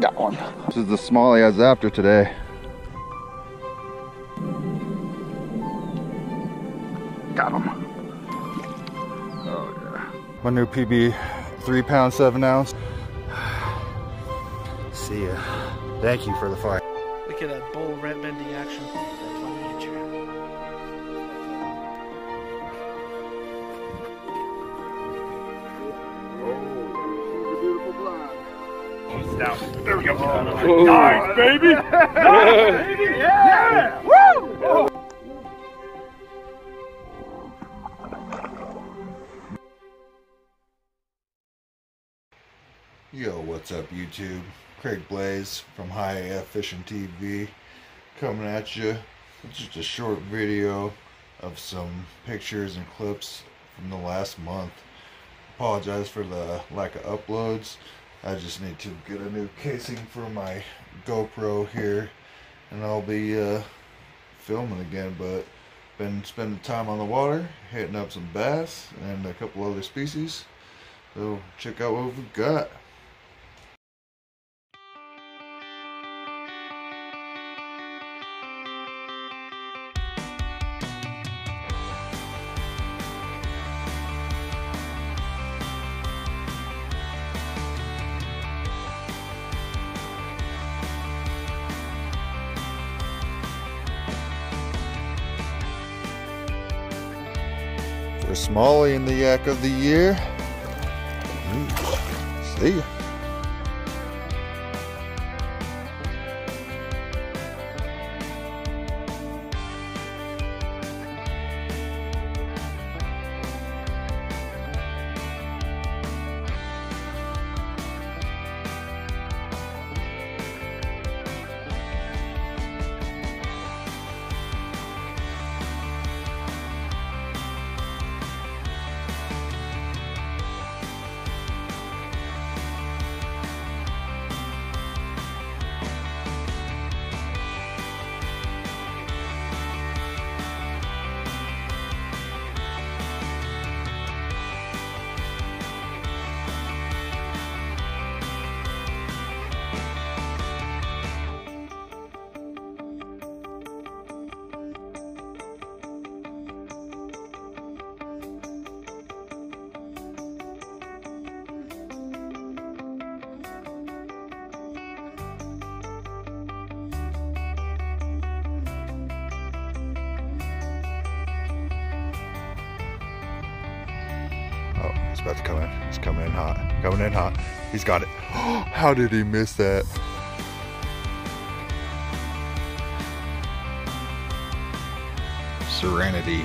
Got one. This is the small he has after today. Got him. Oh yeah. My new PB, three pound, seven ounce. See ya. Thank you for the fight. Look at that bull red bending action. There we go. Nice, baby. Nice, baby. Yeah. Woo. Yo, what's up YouTube? Craig Blaze from High AF Fishing TV coming at you with just a short video of some pictures and clips from the last month. Apologize for the lack of uploads. I just need to get a new casing for my GoPro here and I'll be uh, filming again but been spending time on the water hitting up some bass and a couple other species. So check out what we've got Smalley in the yak of the year. Hmm, see ya. Oh, he's about to come in. He's coming in hot. Coming in hot. He's got it. How did he miss that? Serenity.